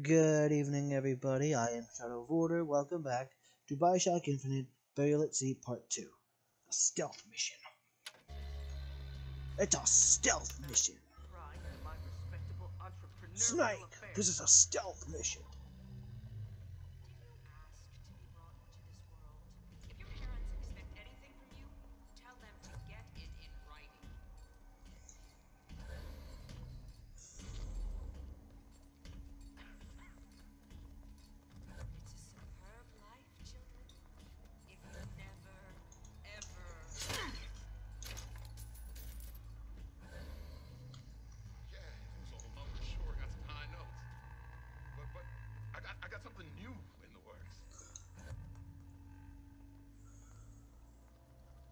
Good evening, everybody. I am Shadow of Order. Welcome back to Bioshock Infinite Burial at Sea Part 2. A stealth mission. It's a stealth mission. Snake, this is a stealth mission. Did you ask to be brought into this world? If your parents expect anything from you, tell them to get it in writing. It's a superb life, children. If you never, ever. Yeah, it was all number sure. Got some high notes. But but I got I got something new in the works.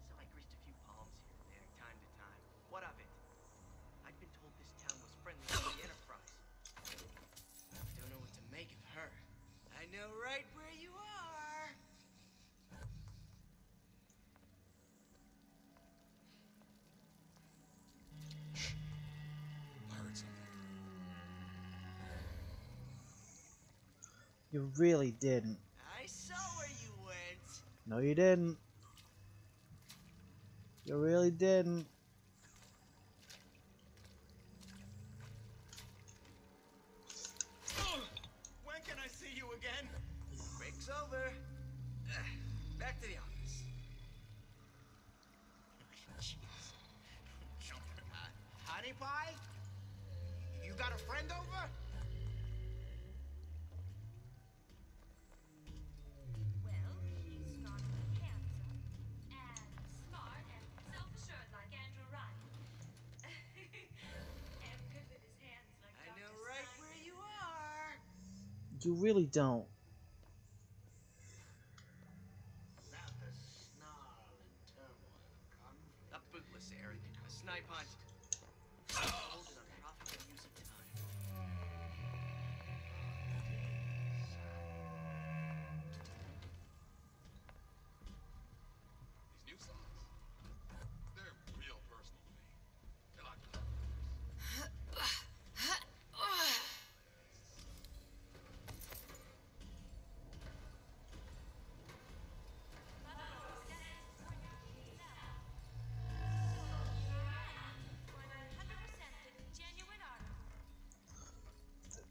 So I greased a few palms here and there, time to time. What of it? I'd been told this town was friendly to the Enterprise. Don't know what to make of her. I know right where you are. I heard something. You really didn't. I saw where you went. No, you didn't. You really didn't. When can I see you again? Break's over. Back to the office. Jeez. Honey pie? You got a friend over? You really don't.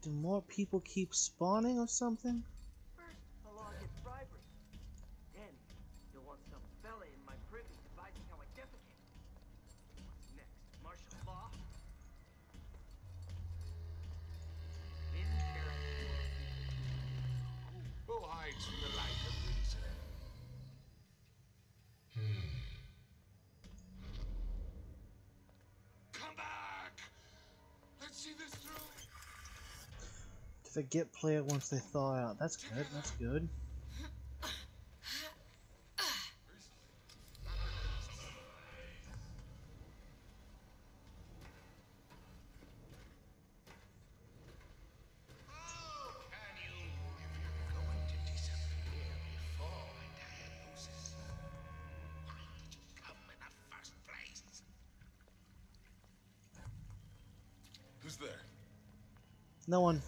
Do more people keep spawning or something? Forget player once they thaw out. That's good, that's good. No can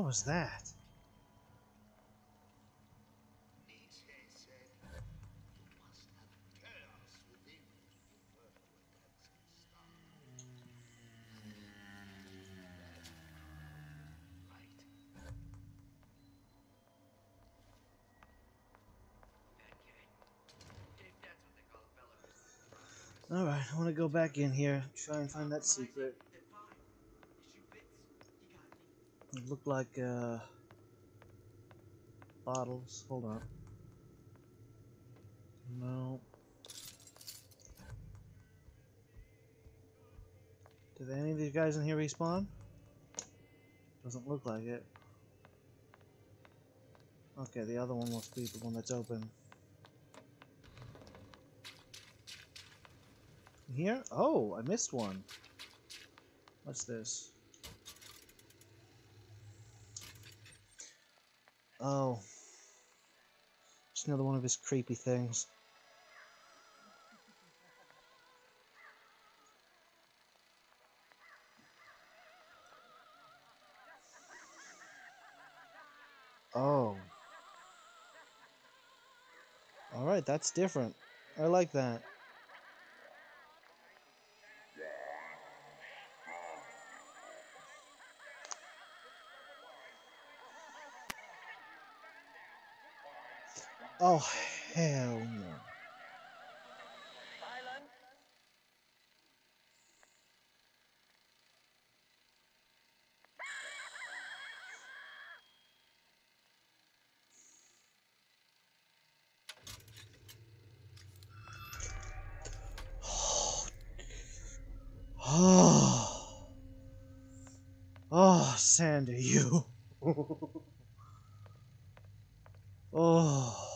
a was that? Alright, I want to go back in here, try and find that secret. then fine. Issue fits. You looked like, uh. Bottles. Hold on. No. Did any of these guys in here respawn? Doesn't look like it. Okay, the other one must be the one that's open. Here? Oh, I missed one. What's this? Oh. Just another one of his creepy things. Oh. Alright, that's different. I like that. Hell no. Oh, oh, oh Sandy, you. oh.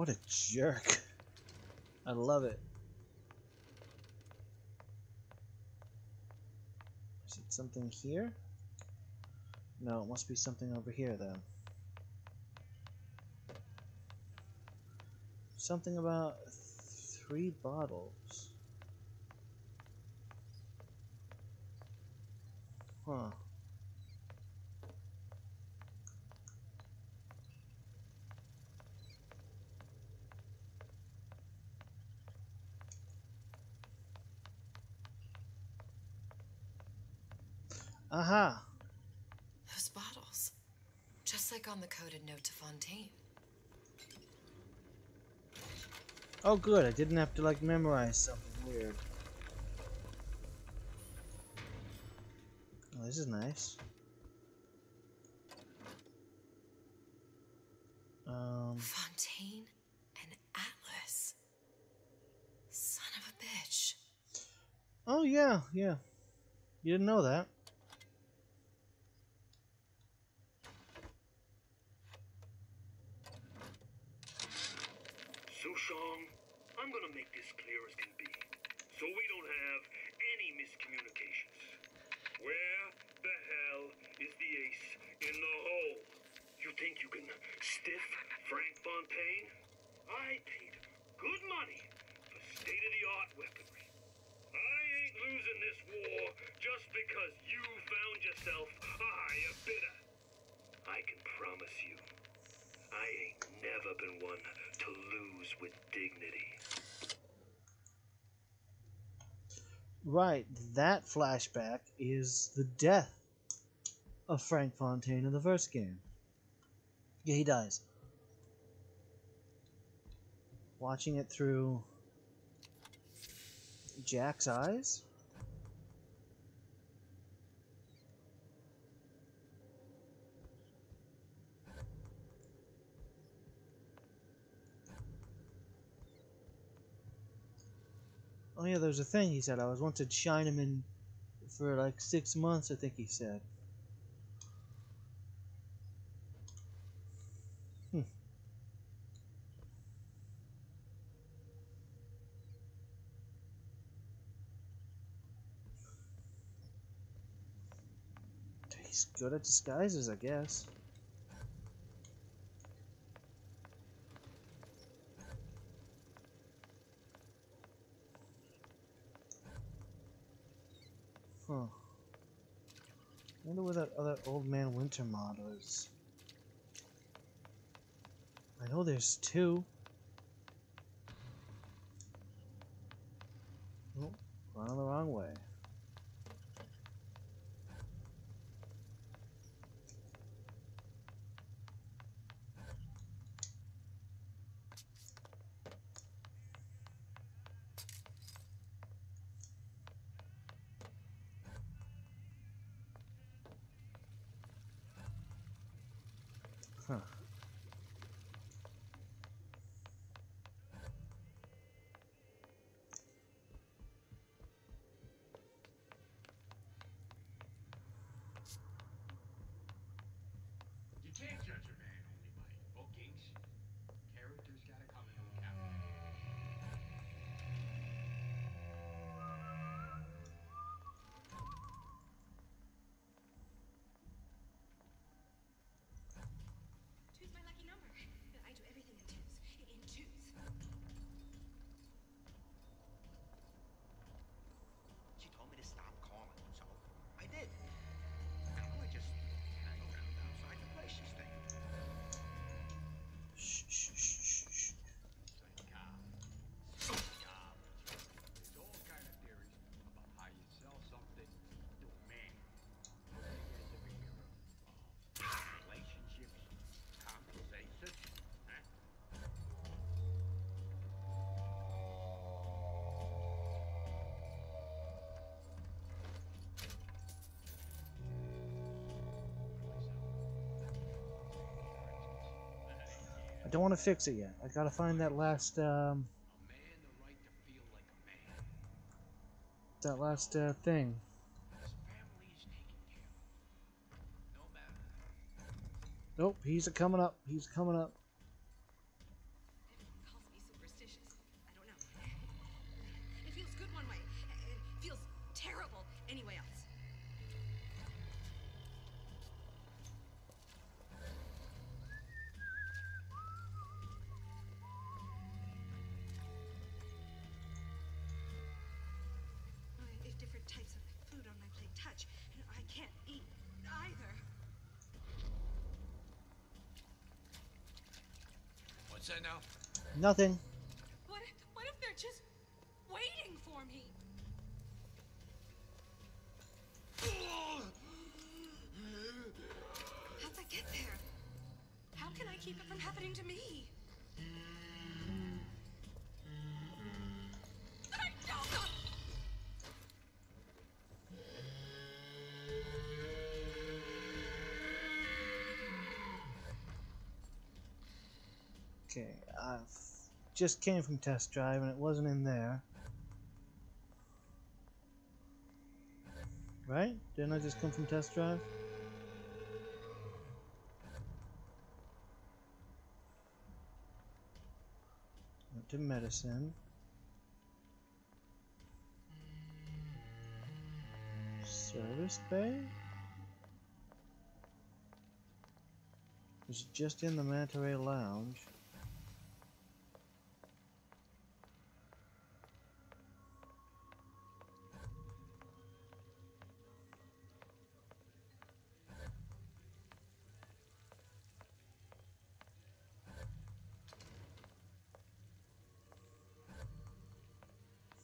What a jerk. I love it. Is it something here? No, it must be something over here then. Something about three bottles. Huh. Aha! Those bottles. Just like on the coded note to Fontaine. Oh good, I didn't have to like memorize something weird. Oh, this is nice. Um, Fontaine and Atlas. Son of a bitch. oh yeah, yeah. You didn't know that. Suchong, I'm gonna make this clear as can be, so we don't have any miscommunications. Where the hell is the ace in the hole? You think you can stiff Frank Fontaine? I paid good money for state-of-the-art weaponry. I ain't losing this war just because you found yourself a higher bidder. I can promise you, I ain't never been one to lose with dignity. Right, that flashback is the death of Frank Fontaine in the first game. Yeah, he dies. Watching it through Jack's eyes? Oh yeah, there's a thing he said. I was once wanted Chinaman for like six months, I think he said. He's good at disguises, I guess. Huh. wonder where that other old man winter mod is. I know there's two. Oh, going the wrong way. Can't judge her. Don't want to fix it yet. I gotta find that last um, that last uh, thing. Nope, he's coming up. He's coming up. What's that now? Nothing. What if, what if they're just waiting for me? How'd I get there? How can I keep it from happening to me? Okay, I just came from test drive and it wasn't in there. Right? Didn't I just come from test drive? Went to medicine. Service bay? Was it just in the Manta Ray Lounge?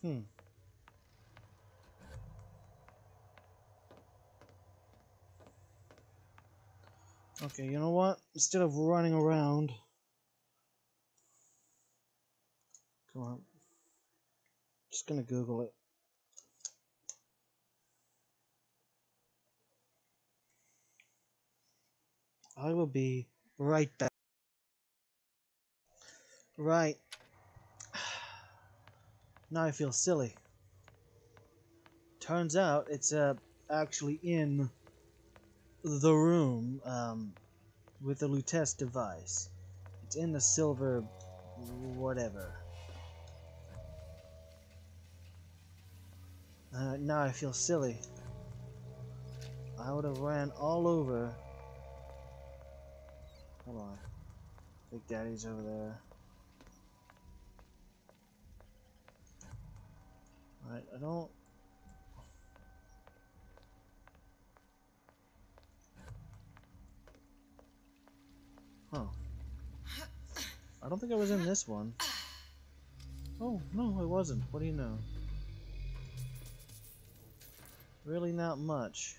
Hmm. Okay, you know what? Instead of running around, come on. Just gonna Google it. I will be right back. Right. Now I feel silly. Turns out it's uh, actually in the room um, with the Lutece device. It's in the silver whatever. Uh, now I feel silly. I would have ran all over. Hold on. Big Daddy's over there. I don't. Huh. I don't think I was in this one. Oh, no, I wasn't. What do you know? Really not much.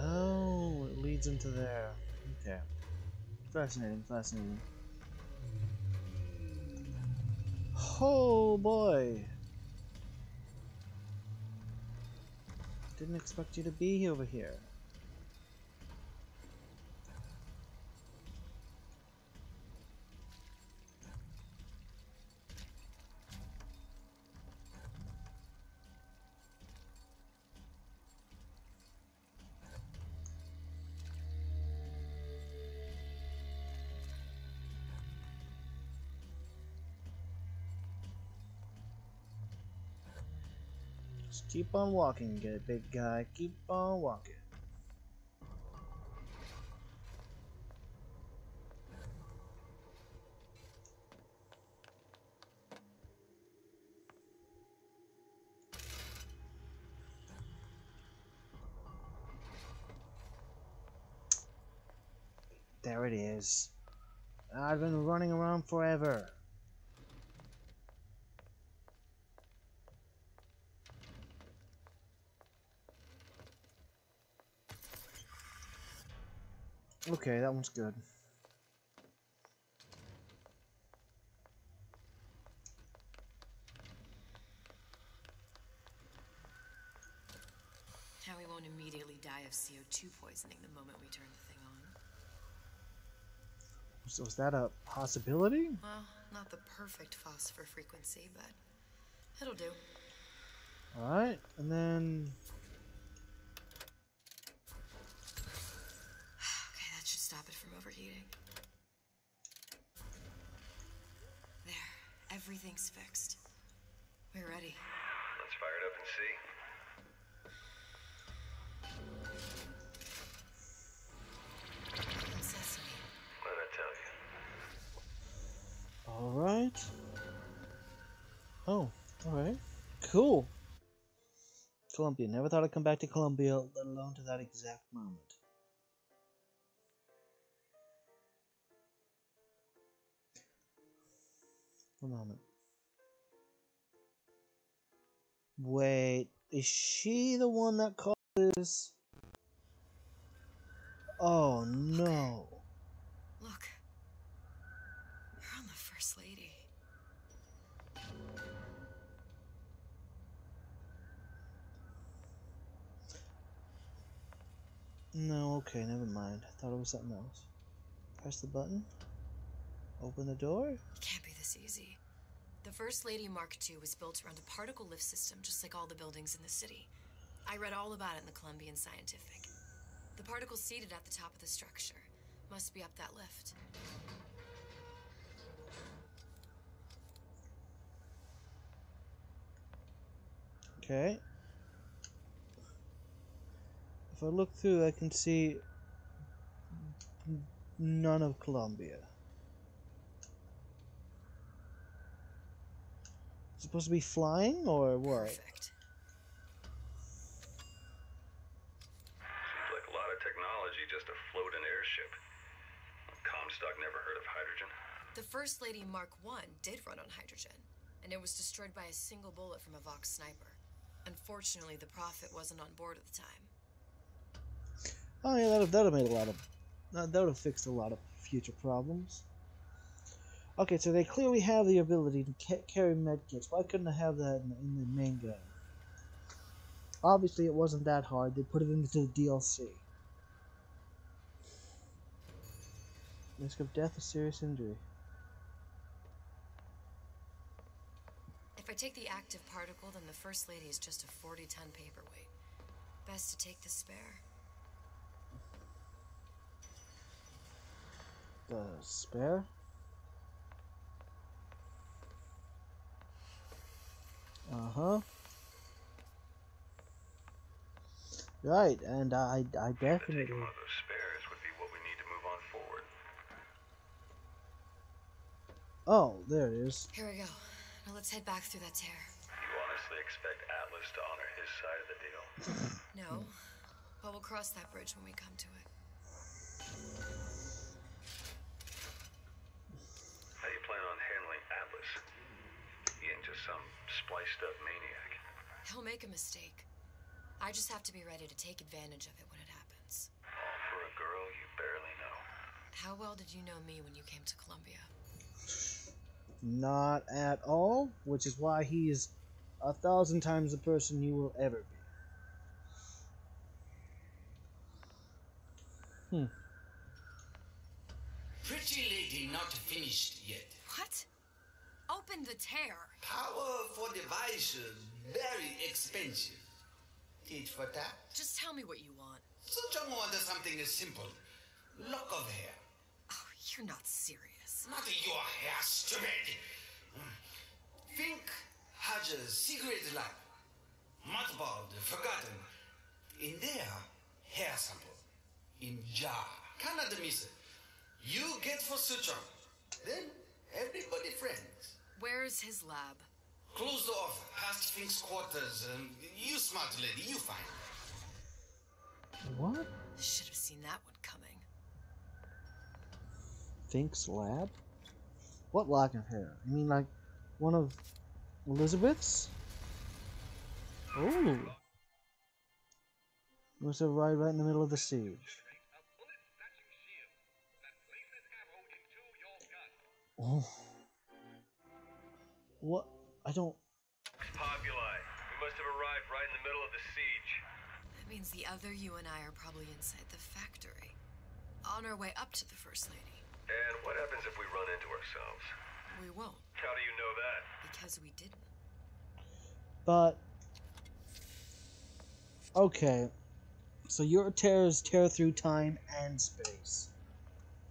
Oh, it leads into there. Okay. Fascinating, fascinating. Oh boy! Didn't expect you to be over here. Keep on walking, good big guy. Keep on walking. There it is. I've been running around forever. Okay, that one's good. Now we won't immediately die of CO2 poisoning the moment we turn the thing on. So is that a possibility? Well, not the perfect phosphor frequency, but it'll do. Alright, and then Okay, that should stop it from overheating. There, everything's fixed. We're ready. Let's fire it up and see. Little sesame. Tell you? Alright. Oh, alright. Cool. Columbia. Never thought I'd come back to Columbia, let alone to that exact moment. One moment. Wait, is she the one that causes? Oh no. Look. You're on the First Lady. No, okay, never mind. I thought it was something else. Press the button. Open the door. It can't be this easy. The First Lady Mark II was built around a particle lift system, just like all the buildings in the city. I read all about it in the Columbian Scientific. The particles seated at the top of the structure must be up that lift. Okay. If I look through, I can see none of Columbia. Supposed to be flying or what? Perfect. Seems like a lot of technology just to float an airship. Comstock never heard of hydrogen. The First Lady Mark I did run on hydrogen, and it was destroyed by a single bullet from a Vox sniper. Unfortunately, the Prophet wasn't on board at the time. Oh yeah, that that would have made a lot of that would have fixed a lot of future problems. Okay, so they clearly have the ability to ca- carry medkits. Why couldn't I have that in, in the main game? Obviously, it wasn't that hard. They put it into the DLC. Risk of death or serious injury. If I take the active particle, then the First Lady is just a 40 ton paperweight. Best to take the spare. The spare. Uh huh. Right, and I I definitely. Taking one of those spares would be what we need to move on forward. Oh, there it is. Here we go. Now let's head back through that tear. You honestly expect Atlas to honor his side of the deal? No, but we'll cross that bridge when we come to it. How do you plan on handling Atlas? He ain't just some spliced up maniac. He'll make a mistake. I just have to be ready to take advantage of it when it happens. All for a girl you barely know. How well did you know me when you came to Columbia? Not at all, which is why he is a thousand times the person you will ever be. Hmm. Pretty lady not finished yet. What? Open the tear. Powerful device, uh, very expensive. Tit for that. Just tell me what you want. Suchong wanted something as simple. Lock of hair. Oh, you're not serious. Not your hair, stupid. Think a secret lab. Mothballed, forgotten. In there, hair sample. In jar. Cannot miss it. You get for Suchong. Then everybody friends. Where's his lab? Closed off, past Fink's quarters. Um, you smart lady, you find. it. What? Should have seen that one coming. Fink's lab? What lock of hair? I mean like one of Elizabeth's? Oh. Must have arrived right in the middle of the siege. Oh. What? I don't. Populi. We must have arrived right in the middle of the siege. That means the other you and I are probably inside the factory. On our way up to the First Lady. And what happens if we run into ourselves? We won't, How do you know that? because we didn't. But okay, so your terrors tear through time and space.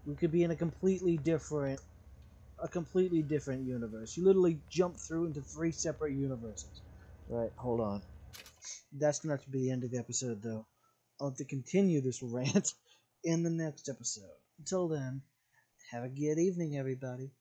We could be in a completely different, a completely different universe. You literally jump through into three separate universes. Right, hold on. That's have to be the end of the episode, though. I'll have to continue this rant in the next episode. Until then, have a good evening, everybody.